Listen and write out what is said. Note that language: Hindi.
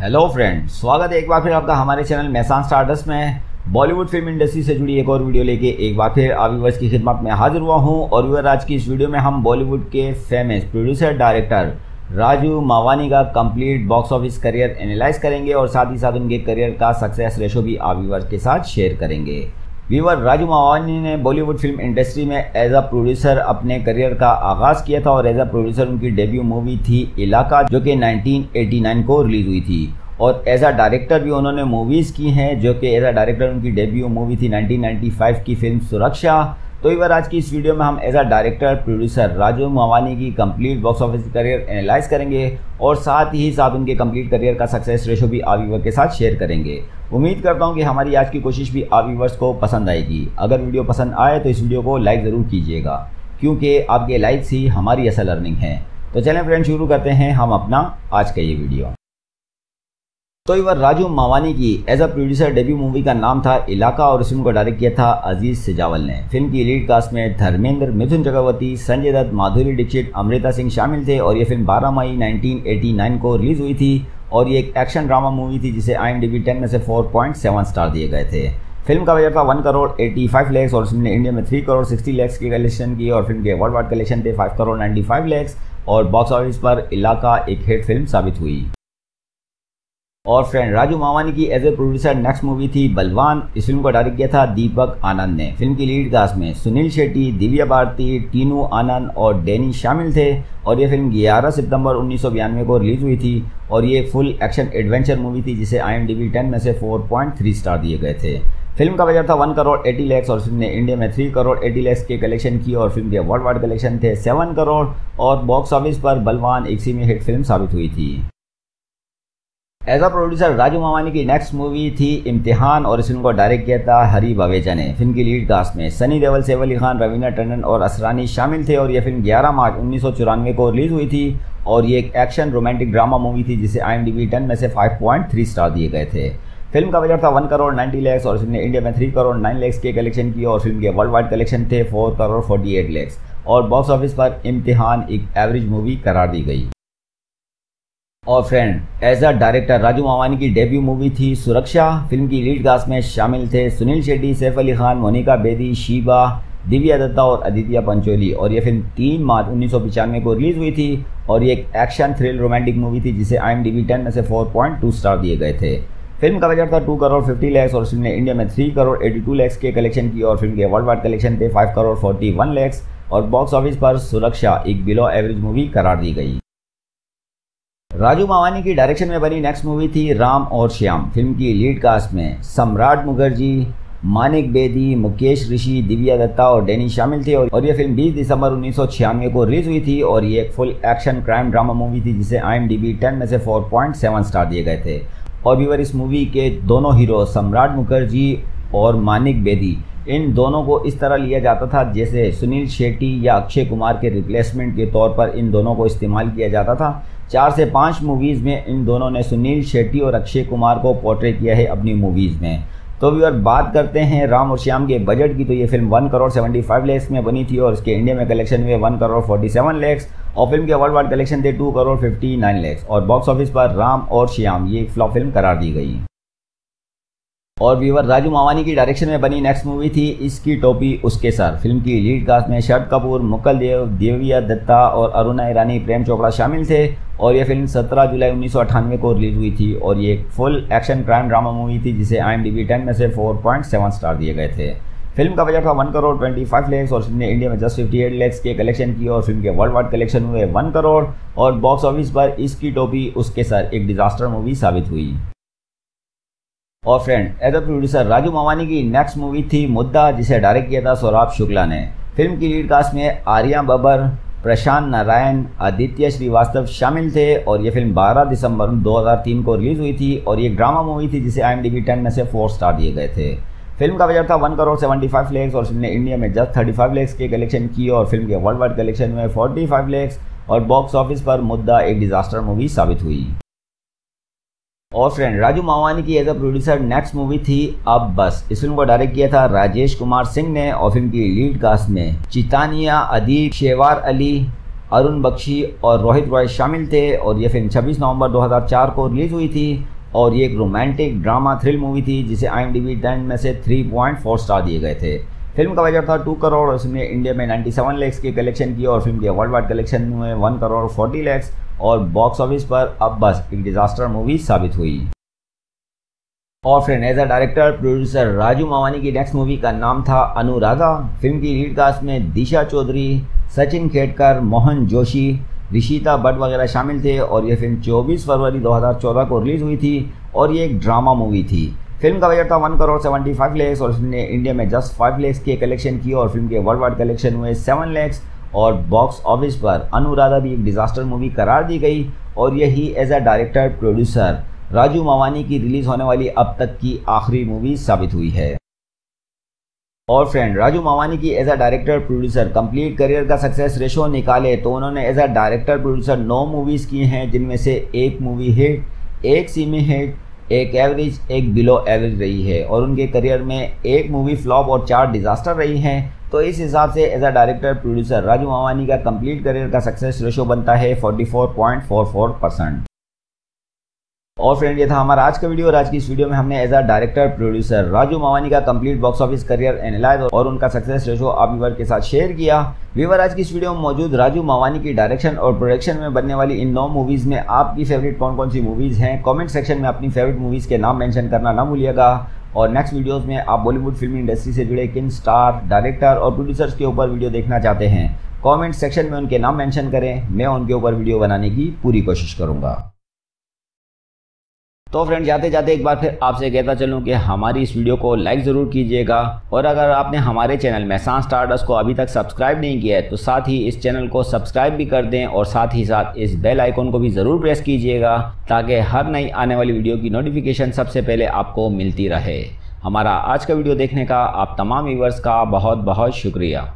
हेलो फ्रेंड स्वागत है एक बार फिर आपका हमारे चैनल मैसान स्टार्टस में। बॉलीवुड फ़िल्म इंडस्ट्री से जुड़ी एक और वीडियो लेके एक बार फिर आप की खिदमत में हाजिर हुआ हूँ। और व्यूवर आज की इस वीडियो में हम बॉलीवुड के famous producer director Raju Mavani का complete box office career analyse करेंगे और साथ ही साथ उनके करियर का सक्सेस रेशो भी आप के साथ शेयर करेंगे। व्यूवर राजू मावानी ने बॉलीवुड फ़िल्म इंडस्ट्री में एज अ प्रोड्यूसर अपने करियर का आगाज़ किया था और एज अ प्रोड्यूसर उनकी डेब्यू मूवी थी इलाका, जो कि 1989 को रिलीज़ हुई थी। और एज अ डायरेक्टर भी उन्होंने मूवीज़ की हैं, जो कि एज अ डायरेक्टर उनकी डेब्यू मूवी थी 1995 की फ़िल्म सुरक्षा। तो इस आज की इस वीडियो में हम as a director producer Raju Mavani की complete box office career analyse करेंगे और साथ ही साथ उनके कंप्लीट करियर का सक्सेस रेशो भी आप व्यूवर के साथ शेयर करेंगे। उम्मीद करता हूँ कि हमारी आज की कोशिश भी आप व्यूवर्स को पसंद आएगी। अगर वीडियो पसंद आए तो इस वीडियो को लाइक ज़रूर कीजिएगा, क्योंकि आपके लाइक्स ही हमारी असल अर्निंग है। तो चलें फ्रेंड शुरू करते हैं हम अपना आज का ये वीडियो तो इवर राजू मावानी की as a producer debut movie का नाम था इलाका और फ़िल्म को डायरेक्ट किया था अज़ीज़ सिजावल ने। फ़िल्म की लीड कास्ट में धर्मेंद्र, मिथुन चक्रवर्ती, संजय दत्त, माधुरी दीक्षित, अमृता सिंह शामिल थे और ये फ़िल्म 12 मई 1989 को रिलीज़ हुई थी और ये एक एक्शन ड्रामा मूवी थी जिसे आई एम टेन में से 4.7 स्टार दिए गए थे। फ़िल्म का बजट था one crore eighty five lakhs और ने इंडिया में थ्री करोड़ सिक्सटी लैक्स की कलेक्शन की और फ़िल्म के वर्ल्ड वाइड कलेक्शन थे five crore ninety five lakhs और बॉक्स ऑफ़िस पर इलाका एक हिट फ़िल्म साबित हुई। और फ्रेंड राजू मावानी की as a producer next movie थी बलवान। इस फ़िल्म को डायरेक्ट किया था दीपक आनंद ने। फ़िल्म की लीड कास्ट में सुनील शेट्टी, दिव्या भारती, टीनू आनंद और डेनी शामिल थे। और ये फ़िल्म 11 सितंबर उन्नीस को रिलीज़ हुई थी। और ये फुल एक्शन एडवेंचर मूवी थी, जिसे आई एम डी में से 4.3 स्टार दिए गए थे। फ़िल्म का बजट था वन करोड़ एटी लैक्स और फ़िल्म ने इंडिया में थ्री करोड़ एटी लैक्स के कलेक्शन की और फ़िल्म के वर्ल्ड वाइड कलेक्शन थे सेवन करोड़ और बॉक्स ऑफ़िस पर बलवान एक में हिट फ़िल्म साबित हुई थी। As a producer Raju Mavani की नेक्स्ट मूवी थी इम्तिहान और इस फ़िल्म को डायरेक्ट किया था हरी बवेजा ने। फ़िल्म की लीड कास्ट में सनी देवल सैफ अली खान, रवीना टंडन और असरानी शामिल थे और यह फ़िल्म 11 मार्च उन्नीस सौ चौरानवे को रिलीज़ हुई थी और ये एक एक्शन रोमांटिक ड्रामा मूवी थी जिसे आई एम डी में से 5.3 स्टार दिए गए थे। फ़िल्म का बजट था वन करोड़ नाइन्टी लैक्स और फ़िल्म ने इंडिया में थ्री करोड़ नाइन लैक्स के कलेक्शन की और फ़िल्म के वर्ल्ड वाइड कलेक्शन थे four crore forty eight lakhs और बॉक्स ऑफ़िस पर इम्तिहान एक एवरेज मूवी करार दी गई। और friend as a director Raju Mavani की डेब्यू मूवी थी सुरक्षा। फ़िल्म की लीड कास्ट में शामिल थे सुनील शेट्टी, सैफ अली खान, मोनिका बेदी, शीबा, दिव्या दत्ता और अदित्य पंचोली। और ये फ़िल्म तीन मार्च उन्नीस को रिलीज़ हुई थी और ये एक एक्शन थ्रिल रोमांटिक मूवी थी जिसे आई एम डी में से 4.2 स्टार दिए गए थे। फ़िल्म का बजट था टू करोड़ फिफ्टी लैक्स और फ़िल्म ने इंडिया में three crore eighty two lakhs के कलेक्शन की और फ़िल्म के वर्ल्ड वाइड कलेक्शन थे five crore forty one lakhs और बॉक्स ऑफ़िस पर सुरक्षा, एक बिलो एवरेज मूवी करार दी गई। राजू मावानी की डायरेक्शन में बनी नेक्स्ट मूवी थी राम और श्याम। फ़िल्म की लीड कास्ट में सम्राट मुखर्जी, मानिक बेदी, मुकेश ऋषि, दिव्या दत्ता और डैनी शामिल थे और यह फ़िल्म 20 दिसंबर उन्नीस सौ छियानवे को रिलीज़ हुई थी और ये एक full action crime drama movie थी जिसे आई एम डी में से 4.7 स्टार दिए गए थे। और व्यूवर इस मूवी के दोनों हीरो सम्राट मुखर्जी और मानिक बेदी, इन दोनों को इस तरह लिया जाता था जैसे सुनील शेट्टी या अक्षय कुमार के रिप्लेसमेंट के तौर पर इन दोनों को इस्तेमाल किया जाता था। चार से पाँच मूवीज़ में इन दोनों ने सुनील शेट्टी और अक्षय कुमार को पोर्ट्रेट किया है अपनी मूवीज़ में। तो भी और बात करते हैं राम और श्याम के बजट की। तो ये film one crore seventy five lakhs में बनी थी और इसके इंडिया में कलेक्शन हुए one crore forty seven lakhs और फ़िल्म के वर्ल्ड वाइड कलेक्शन थे two crore fifty nine lakhs और बॉक्स ऑफ़िस पर राम और श्याम, ये फ्लॉप फ़िल्म करार दी गई। और व्यूवर राजू मावानी की डायरेक्शन में बनी नेक्स्ट मूवी थी इसकी टोपी उसके सर फ़िल्म की लीड कास्ट में शरद कपूर, मुकल देव, देविया दत्ता और अरुणा ईरानी, प्रेम चोपड़ा शामिल थे और यह फ़िल्म 17 जुलाई उन्नीस सौ अठानवे को रिलीज़ हुई थी और ये एक full action crime drama movie थी जिसे आई एम डी में से 4.7 स्टार दिए गए थे। फ़िल्म का बजट था one crore twenty five lakhs और फ़िल्म ने इंडिया में जस्ट फिफ्टी एट लैक्स के कलेक्शन की और फ़िल्म के वर्ल्ड वाइड कलेक्शन हुए वन करोड़ और बॉक्स ऑफ़िस पर इसकी टोपी उसके सर एक डिजास्टर मूवी साबित हुई। और friend as a producer Raju Mavani की नेक्स्ट मूवी थी मुद्दा, जिसे डायरेक्ट किया था सौराब शुक्ला ने। फ़िल्म की लीड कास्ट में आर्या बबर प्रशांत नारायण, आदित्य श्रीवास्तव शामिल थे और ये फ़िल्म 12 दिसंबर 2003 को रिलीज़ हुई थी और ये ड्रामा मूवी थी जिसे आई एम डी टेन में से फोर स्टार दिए गए थे। फ़िल्म का बजट था one crore seventy five lakhs और फ़िल्म ने इंडिया में जस्ट थर्टी फाइव लैक्स के कलेक्शन की और फ़िल्म के वर्ल्ड वाइड कलेक्शन में फोर्टी फाइव लैक्स और बॉक्स ऑफ़िस पर मुद्दा, एक डिजास्टर मूवी साबित हुई। और फ्रेंड राजू मावानी की as a producer next movie थी अब बस। इस फ़िल्म को डायरेक्ट किया था राजेश कुमार सिंह ने और फ़िल्म की लीड कास्ट में चितानिया, अदीब, शेवार अली, अरुण बख्शी और रोहित रॉय शामिल थे और ये फ़िल्म 26 नवंबर 2004 को रिलीज़ हुई थी और ये एक रोमांटिक ड्रामा थ्रिल मूवी थी जिसे आई एम में से 3.4 स्टार दिए गए थे। फ़िल्म का बजट था टू करोड़ और इंडिया में 97 लैक्स की कलेक्शन की और फ़िल्म के वर्ल्ड वाइड कलेक्शन में वन करोड़ 40 लैक्स और बॉक्स ऑफ़िस पर अब बस एक डिजास्टर मूवी साबित हुई। और friend as a director producer Raju Mavani की नेक्स्ट मूवी का नाम था अनुराधा। फ़िल्म की लीड कास्ट में दिशा चौधरी, सचिन खेडकर, मोहन जोशी ऋषिता भट्ट वगैरह शामिल थे और यह फ़िल्म 24 फरवरी 2014 को रिलीज़ हुई थी और ये एक ड्रामा मूवी थी। फ़िल्म का बजट था one crore seventy five lakhs और इसने इंडिया में जस्ट फाइव लैक्स की कलेक्शन की और फ़िल्म के वर्ल्ड वाइड कलेक्शन हुए सेवन लैक्स और बॉक्स ऑफ़िस पर अनुराधा भी एक डिजास्टर मूवी करार दी गई और यही as a director producer Raju Mavani की रिलीज़ होने वाली अब तक की आखिरी मूवी साबित हुई है। और फ्रेंड राजू मावानी की as a director producer complete career का सक्सेस रेशो निकाले तो उन्होंने एज अ डायरेक्टर प्रोड्यूसर नौ मूवीज़ की हैं, जिनमें से एक मूवी हिट एक सीमी हिट एक एवरेज एक बिलो एवरेज रही है और उनके करियर में एक मूवी फ्लॉप और चार डिजास्टर रही हैं। तो इस हिसाब से as a director producer Raju Mavani का कंप्लीट करियर का सक्सेस रेशो बनता है 44.44 परसेंट और फ्रेंड ये था हमारा आज का वीडियो और आज की इस वीडियो में हमने as a director producer Raju Mavani का complete box office career analyse और उनका सक्सेस रेशो आप व्यूवर के साथ शेयर किया। व्यूवर आज की इस वीडियो में मौजूद राजू मावानी की डायरेक्शन और प्रोडक्शन में बनने वाली इन नौ मूवीज़ में आपकी फेवरेट कौन कौन सी मूवीज़ हैं? कॉमेंट सेक्शन में अपनी फेवरेट मूवीज़ के नाम मैंशन करना ना भूलिएगा। और नेक्स्ट वीडियोस में आप बॉलीवुड फ़िल्म इंडस्ट्री से जुड़े किन स्टार डायरेक्टर और प्रोड्यूसर्स के ऊपर वीडियो देखना चाहते हैं कमेंट सेक्शन में उनके नाम मेंशन करें। मैं उनके ऊपर वीडियो बनाने की पूरी कोशिश करूँगा। तो फ्रेंड जाते जाते एक बार फिर आपसे कहता चलूँ कि हमारी इस वीडियो को लाइक ज़रूर कीजिएगा। और अगर आपने हमारे चैनल मैसान स्टार्टर्स को अभी तक सब्सक्राइब नहीं किया है तो साथ ही इस चैनल को सब्सक्राइब भी कर दें और साथ ही साथ इस बेल आइकन को भी ज़रूर प्रेस कीजिएगा, ताकि हर नई आने वाली वीडियो की नोटिफिकेशन सबसे पहले आपको मिलती रहे। हमारा आज का वीडियो देखने का आप तमाम व्यूवर्स का बहुत बहुत शुक्रिया।